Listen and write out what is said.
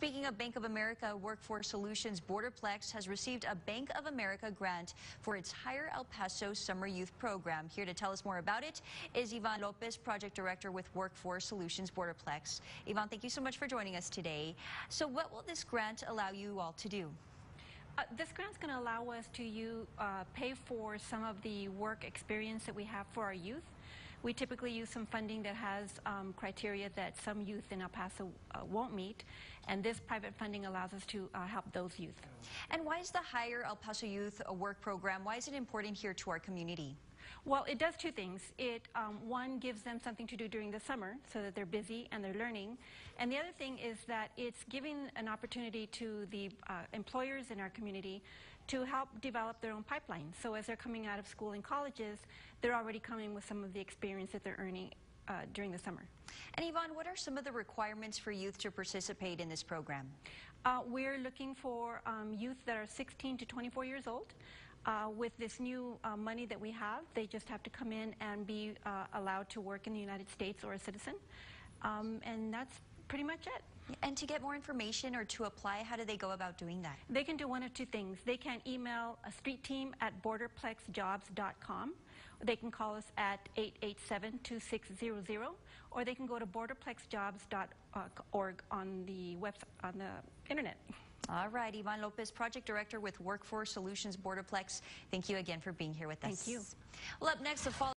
Speaking of Bank of America, Workforce Solutions Borderplex has received a Bank of America grant for its Hire El Paso Summer Youth Program. Here to tell us more about it is Yvonne Lopez, Project Director with Workforce Solutions Borderplex. Yvonne, thank you so much for joining us today. So what will this grant allow you all to do? Uh, this grant is going to allow us to you, uh, pay for some of the work experience that we have for our youth. We typically use some funding that has um, criteria that some youth in El Paso uh, won't meet, and this private funding allows us to uh, help those youth. And why is the Hire El Paso Youth work program? Why is it important here to our community? Well, it does two things. It, um, one, gives them something to do during the summer so that they're busy and they're learning. And the other thing is that it's giving an opportunity to the uh, employers in our community to help develop their own pipeline. So as they're coming out of school and colleges, they're already coming with some of the experience that they're earning uh, during the summer. And Yvonne, what are some of the requirements for youth to participate in this program? Uh, we're looking for um, youth that are 16 to 24 years old. Uh, with this new uh, money that we have, they just have to come in and be uh, allowed to work in the United States or a citizen. Um, and that's pretty much it. And to get more information or to apply, how do they go about doing that? They can do one of two things. They can email a street team at borderplexjobs.com. They can call us at 887-2600, or they can go to borderplexjobs.org on the website on the internet. All right, Yvonne Lopez, Project Director with Workforce Solutions Borderplex. Thank you again for being here with us. Thank you. Well, up next, the fall.